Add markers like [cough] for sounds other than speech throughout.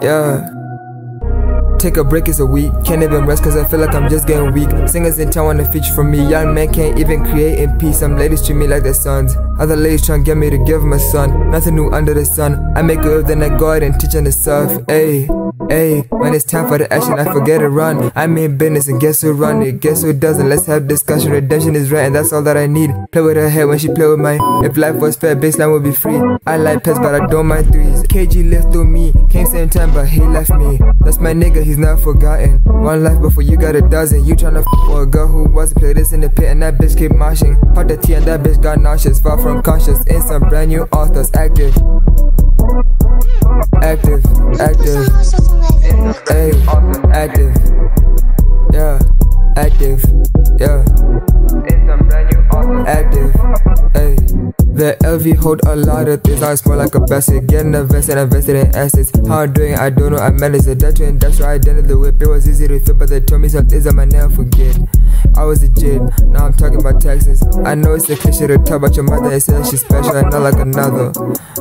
Yeah. Take a break, it's a week. Can't even rest cause I feel like I'm just getting weak. Singers in town wanna feature for me. Young men can't even create in peace. Some ladies treat me like their sons. Other ladies tryna get me to give a son. Nothing new under the sun. I make it then I go out and teach on the stuff. Ayy. Hey, when it's time for the action, I forget to run. I'm in business and guess who run it? Guess who doesn't? Let's have discussion. Redemption is right, and that's all that I need. Play with her head when she play with mine. If life was fair, Big Slime would be free. I like pets, but I don't mind threes. KG lived through me, came same time, but he left me. That's my nigga, he's not forgotten. One life before you got a dozen. You tryna f for a girl who wasn't play this in the pit, and that bitch keep marching. Pop the tea, and that bitch got nauseous. Far from conscious, in some brand new All Stars, active. Active, active. Hey, active. Yeah, active. Yeah. Active. The LV hold a lot of things. I smell like a bastard. Getting invested, invested in assets. How I'm doing, I don't know. I managed a Dutch industrial identity. The whip, it was easy to fit, but they told me some things I might never forget. I was a jit, now I'm talking about taxes. I know it's a cliche to talk about your mother and say she's special and not like another.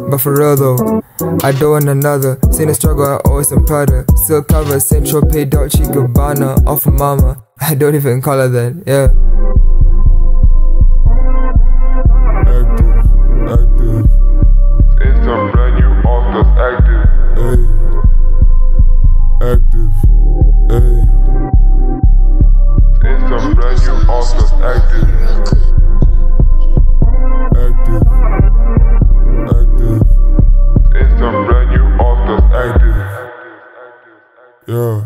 But for real though, I don't want another. Seen the struggle, I always some Prada. Still cover, Central Pay, Dolce Gabbana, off of mama. [laughs] I don't even call her that, yeah. Active. Hey. It's brand new All Stars active. Active. Active. It's some brand new All Stars active. Yeah.